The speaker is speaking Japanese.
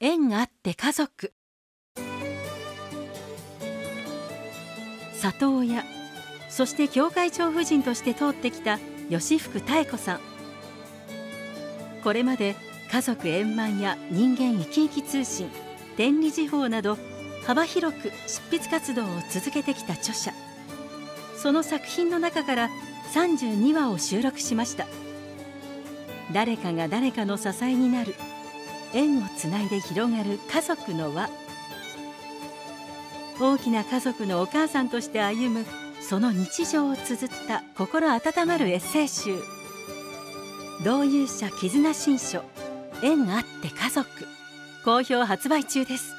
縁あって家族。里親。そして教会長夫人として通ってきた吉福妙子さん。これまで家族円満や人間生き生き通信天理時報など幅広く執筆活動を続けてきた著者。その作品の中から32話を収録しました。誰かが誰かの支えになる。縁をつないで広がる家族の輪。大きな家族のお母さんとして歩むその日常を綴った心温まるエッセイ集。同友者絆新書。縁あって家族。好評発売中です。